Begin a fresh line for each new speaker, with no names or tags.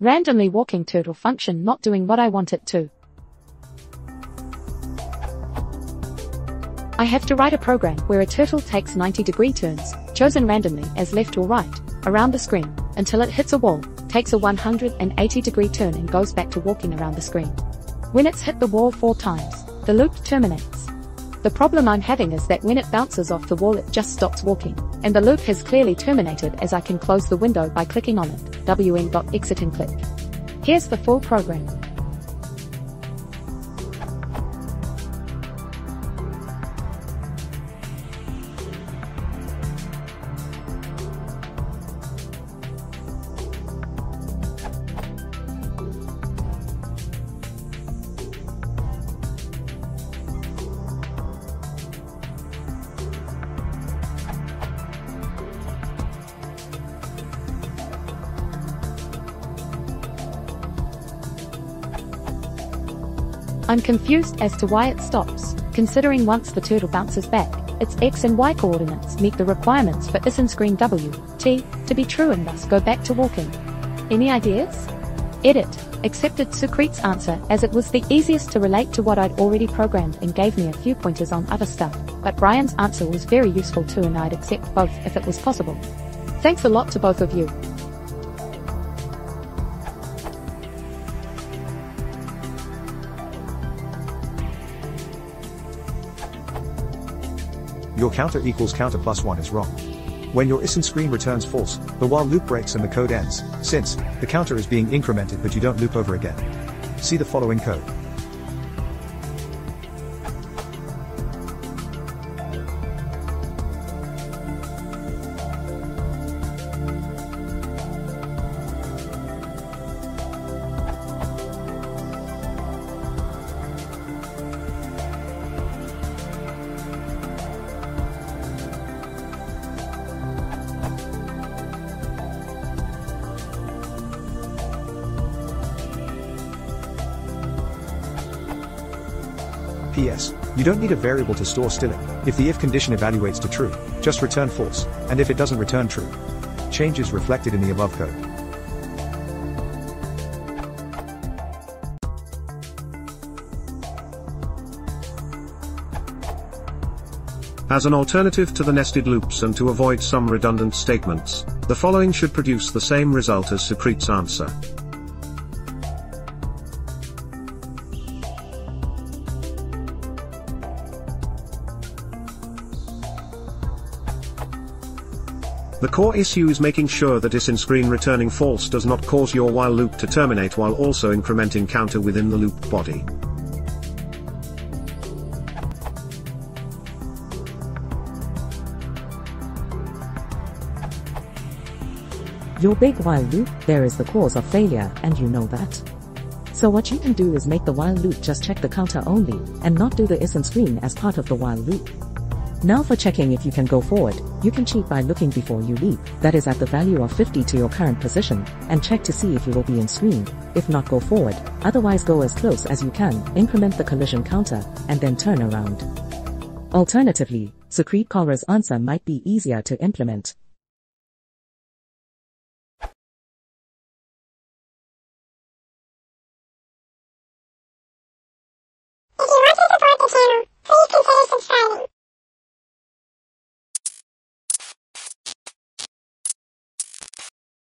Randomly walking turtle function not doing what I want it to. I have to write a program where a turtle takes 90 degree turns, chosen randomly as left or right, around the screen, until it hits a wall, takes a 180 degree turn and goes back to walking around the screen. When it's hit the wall four times, the loop terminates. The problem I'm having is that when it bounces off the wall it just stops walking, and the loop has clearly terminated as I can close the window by clicking on it, wn.exitonclick. Here's the full program. I'm confused as to why it stops, considering once the turtle bounces back, its x and y coordinates meet the requirements for is screen W, T, to be true and thus go back to walking. Any ideas? Edit, accepted Sukrit's answer as it was the easiest to relate to what I'd already programmed and gave me a few pointers on other stuff, but Brian's answer was very useful too and I'd accept both if it was possible. Thanks a lot to both of you.
Your counter equals counter plus 1 is wrong. When your is in screen returns false, the while loop breaks and the code ends, since the counter is being incremented but you don't loop over again. See the following code. PS. You don't need a variable to store stilling. If the if condition evaluates to true, just return false, and if it doesn't return true, changes reflected in the above code.
As an alternative to the nested loops and to avoid some redundant statements, the following should produce the same result as Sukrit's answer. The core issue is making sure that is in screen returning false does not cause your while loop to terminate while also incrementing counter within the loop body.
Your big while loop there is the cause of failure and you know that. So what you can do is make the while loop just check the counter only and not do the is in screen as part of the while loop. Now for checking if you can go forward, you can cheat by looking before you leap, that is at the value of 50 to your current position, and check to see if you will be in screen, if not go forward, otherwise go as close as you can, increment the collision counter, and then turn around. Alternatively, Sukrit Kalra's answer might be easier to implement.